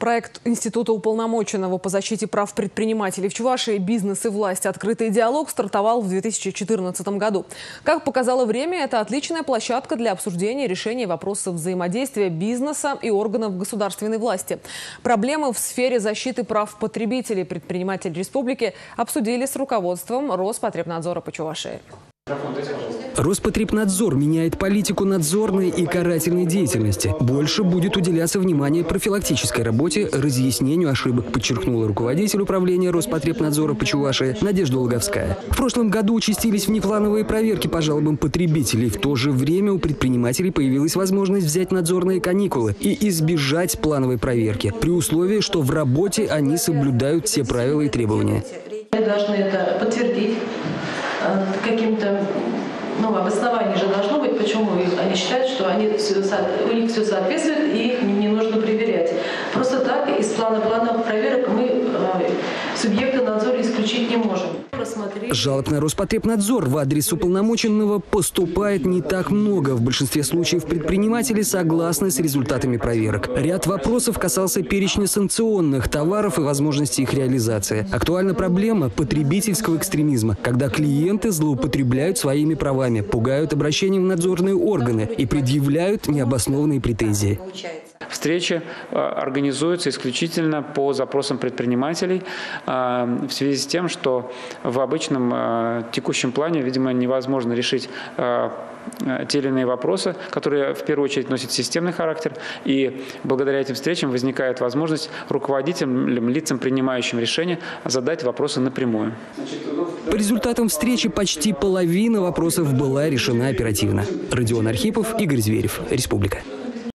Проект Института уполномоченного по защите прав предпринимателей в Чувашии «Бизнес и власть. Открытый диалог» стартовал в 2014 году. Как показало время, это отличная площадка для обсуждения решения вопросов взаимодействия бизнеса и органов государственной власти. Проблемы в сфере защиты прав потребителей предприниматели республики обсудили с руководством Роспотребнадзора по Чувашии. Роспотребнадзор меняет политику надзорной и карательной деятельности. Больше будет уделяться внимание профилактической работе, разъяснению ошибок, подчеркнула руководитель управления Роспотребнадзора по Чувашии Надежда Луговская. В прошлом году участились внеплановые проверки по жалобам потребителей. В то же время у предпринимателей появилась возможность взять надзорные каникулы и избежать плановой проверки, при условии, что в работе они соблюдают все правила и требования. Мы должны это подтвердить э, каким-то ну, обоснование же должно быть, почему они считают, что они у них все соответствует, и их не нужно проверять. Просто так из плана плановых проверок мы э, субъекта надзора исключить не можем. Жалоб на Роспотребнадзор в адрес уполномоченного поступает не так много. В большинстве случаев предприниматели согласны с результатами проверок. Ряд вопросов касался перечня санкционных товаров и возможности их реализации. Актуальна проблема потребительского экстремизма, когда клиенты злоупотребляют своими правами, пугают обращением в надзорные органы и предъявляют необоснованные претензии. Встречи э, организуются исключительно по запросам предпринимателей э, в связи с тем, что в обычном э, текущем плане, видимо, невозможно решить те или иные вопросы, которые в первую очередь носят системный характер. И благодаря этим встречам возникает возможность руководителям, лицам, принимающим решения, задать вопросы напрямую. По результатам встречи почти половина вопросов была решена оперативно. Родион Архипов, Игорь Зверев, Республика.